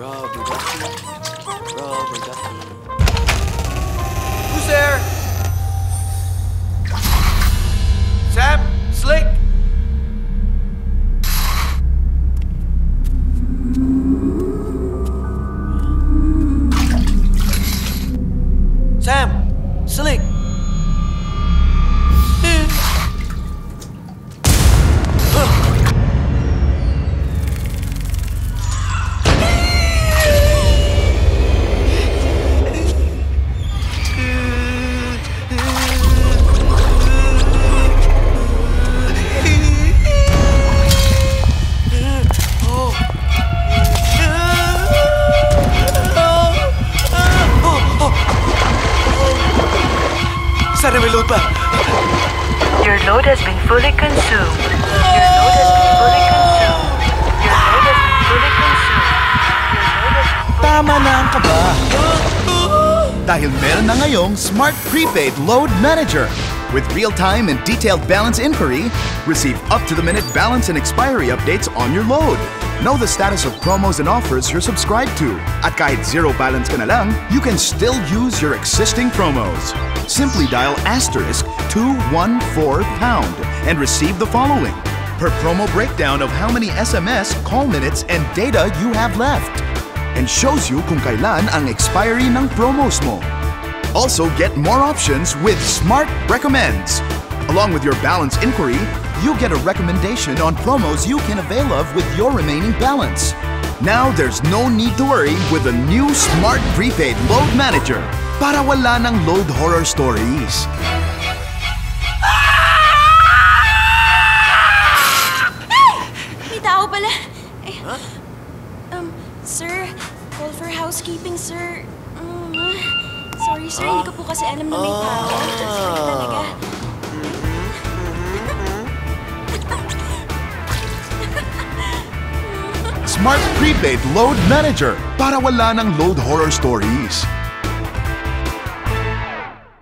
Rubber ducky. Rubber ducky. Who's there? Sam? Slick? Sam? Slick? Sana may load pa? Your load has been fully consumed. Your load has been fully consumed. Your load has been fully consumed. Your load has been Tama na ang kaba. Dahil meron na ngayong Smart Prepaid Load Manager. With real-time and detailed balance inquiry, receive up-to-the-minute balance and expiry updates on your load. Know the status of promos and offers you're subscribed to. At kahit zero balance ka na lang, you can still use your existing promos. Simply dial asterisk 214 pound and receive the following. Per promo breakdown of how many SMS, call minutes, and data you have left and shows you kung kailan ang expiry ng promos mo. Also, get more options with Smart Recommends. Along with your balance inquiry, you get a recommendation on promos you can avail of with your remaining balance. Now there's no need to worry with the new Smart Prepaid Load Manager para wala ng load horror stories. May tao pala. Eh, Um, sir, call for housekeeping, sir. Um, sorry, sir. Hindi ko po kasi alam na may tao. Sorry talaga. Smart Prepaid Load Manager para wala ng load horror stories.